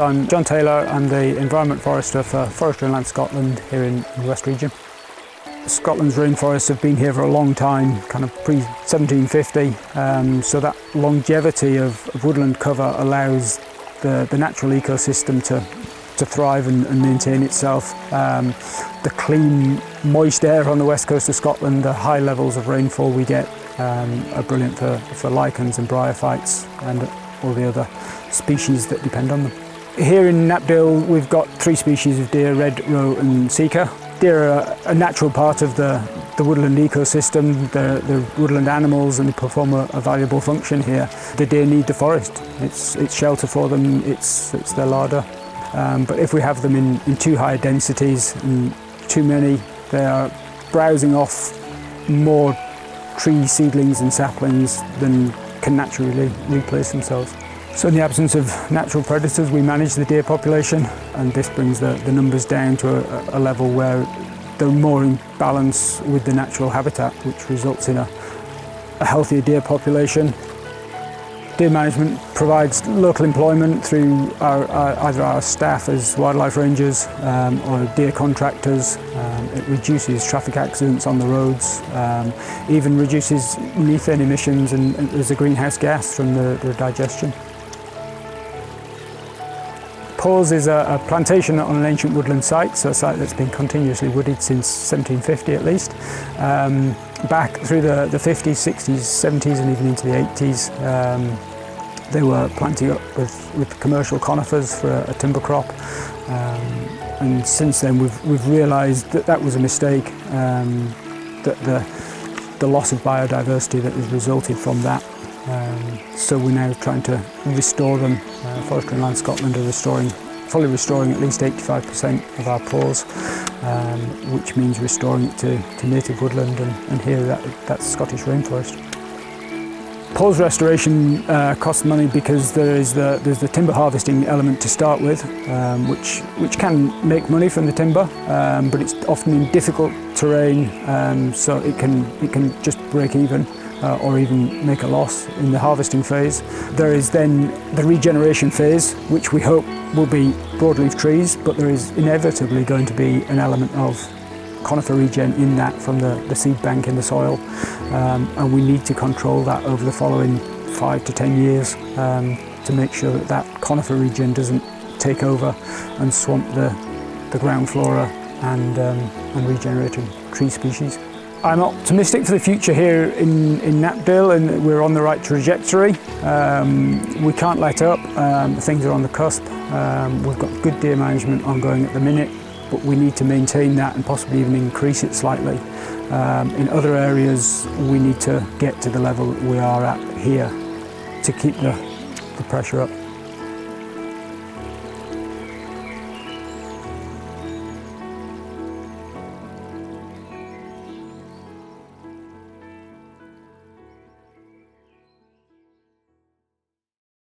I'm John Taylor, I'm the Environment Forester for Forestry and Land Scotland here in, the West Region. Scotland's rainforests have been here for a long time, kind of pre-1750, um, so that longevity of, of, woodland cover allows the, the natural ecosystem to, to thrive and, and maintain itself. Um, the clean, moist air on the west coast of Scotland, the high levels of rainfall we get um, are brilliant for, for lichens and bryophytes and all the other species that depend on them. Here in Knapdale we've got three species of deer, red, roe and sika. Deer are a natural part of the, the woodland ecosystem, they're, they're woodland animals and they perform a, a, valuable function here. The deer need the forest, it's, it's shelter for them, it's, it's their larder. Um, but if we have them in, in too high densities and too many, they are browsing off more tree seedlings and saplings than can naturally replace themselves. So in the absence of natural predators, we manage the deer population and this brings the, the numbers down to a, a level where they're more in balance with the natural habitat, which results in a, a healthier deer population. Deer management provides local employment through our, our, either our staff as wildlife rangers um, or deer contractors. Um, it reduces traffic accidents on the roads, um, even reduces methane emissions and, and there's a greenhouse gas from the, the digestion. PAWS is a, a, plantation on an ancient woodland site, so a site that's been continuously wooded since 1750 at least. Um, back through the, the 50s, 60s, 70s and even into the 80s, um, they were planting up with, with commercial conifers for a, a timber crop. Um, and since then we've, we've realised that that was a mistake, um, that the, the loss of biodiversity that has resulted from that um, so we're now trying to restore them. Uh, Forestry and Land Scotland are restoring, fully restoring at least 85% of our PAWS, um, which means restoring it to, to native woodland and, and here that, that's Scottish rainforest. PAWS restoration uh, costs money because there is the, there's the timber harvesting element to start with, um, which, which can make money from the timber, um, but it's often in difficult terrain, um, so it can, it can just break even uh, or even make a loss in the harvesting phase. There is then the regeneration phase, which we hope will be broadleaf trees, but there is inevitably going to be an element of conifer regen in that from the, the seed bank in the soil. Um, and we need to control that over the following five to 10 years um, to make sure that that conifer regen doesn't take over and swamp the, the ground flora and, um, and regenerating tree species. I'm optimistic for the future here in, in Knapdale and we're on the right trajectory. Um, we can't let up, um, things are on the cusp. Um, we've got good deer management ongoing at the minute, but we need to maintain that and possibly even increase it slightly. Um, in other areas, we need to get to the level we are at here to keep the, the pressure up.